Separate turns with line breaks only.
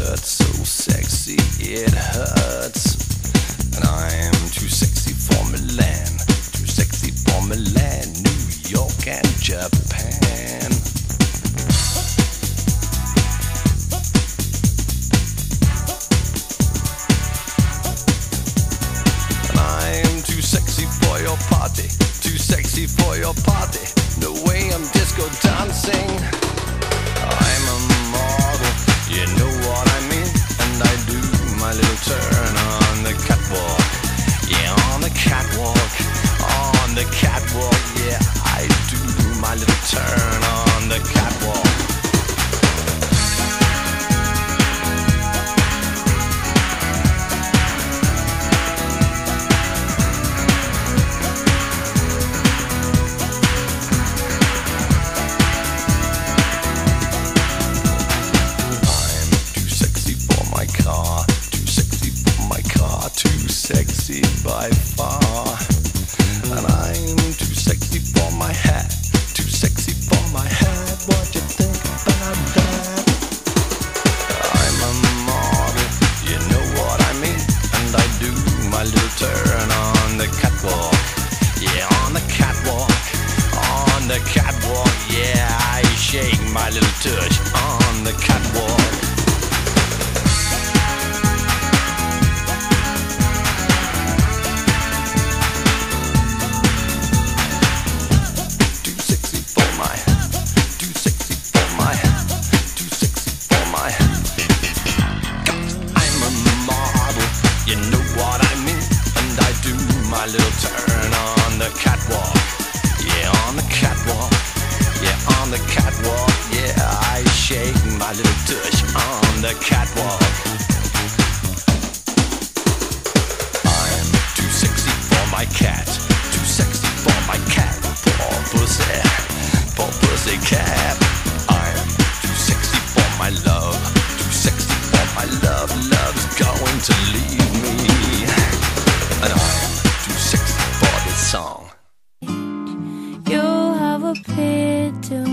shirt, so sexy it hurts. And I'm too sexy for Milan, too sexy for Milan, New York and Japan. And I'm too sexy for your party, too sexy for your party. No way I'm disco dancing. Catwalk. Yeah, I do my little turn on the catwalk. Sexy for my my little turn on the catwalk. Yeah, on the catwalk, on the catwalk. Yeah, I shake my little touch on the catwalk. My little turn on the catwalk. Yeah, on the catwalk. Yeah, on the catwalk. Yeah, I shake my little tush on the catwalk. I'm too sexy for my cat. Too sexy for my cat. Poor pussy. Poor pussy cat. I'm too sexy for my love. Too sexy for my love. Love's going to leave song.
You have appeared to